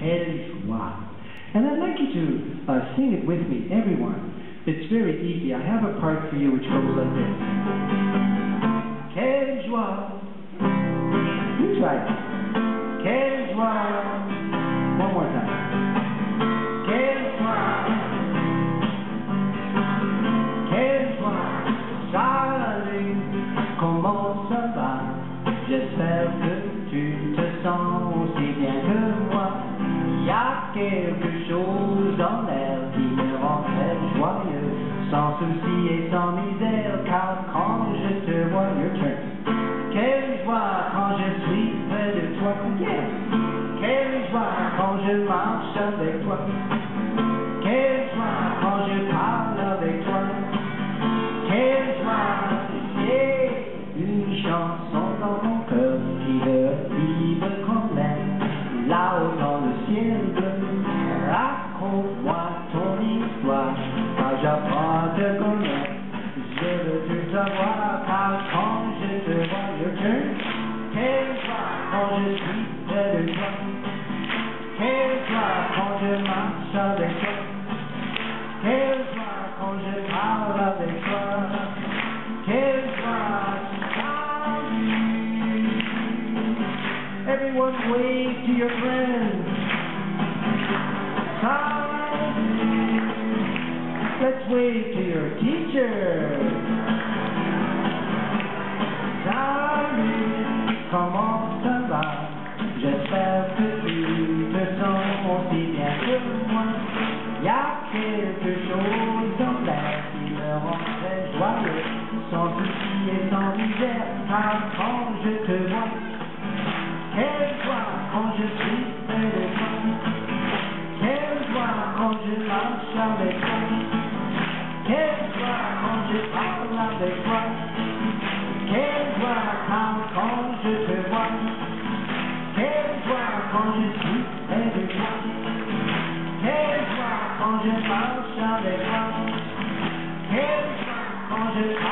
Joie. And I'd like you to uh, sing it with me, everyone. It's very easy. I have a part for you which goes like this. Quelle joie. You try it. Quelle joie. One more time. Quelle joie. Quelle joie. Salut. Comment ça va? J'espère que tu te sens aussi bien que moi. Y a quelque chose dans l'air qui me rend très joyeux, sans souci et sans misère, car quand je te vois, your turn. Quelle joie quand je suis près de toi. Quelle joie quand je marche avec toi? Quelle joie quand je parle avec toi? Quelle joie, j'ai une chanson Everyone wave to your friends. Let's wave to your teacher. Sans souci et sans misère, car quand je te vois, quelle joie quand je suis près de toi, quelle joie quand je marche avec toi, quelle joie quand je parle avec toi, quelle joie quand, quand je te vois, quelle joie quand je suis près de toi. Quelle joie quand je marche avec toi. Quelle joie quand je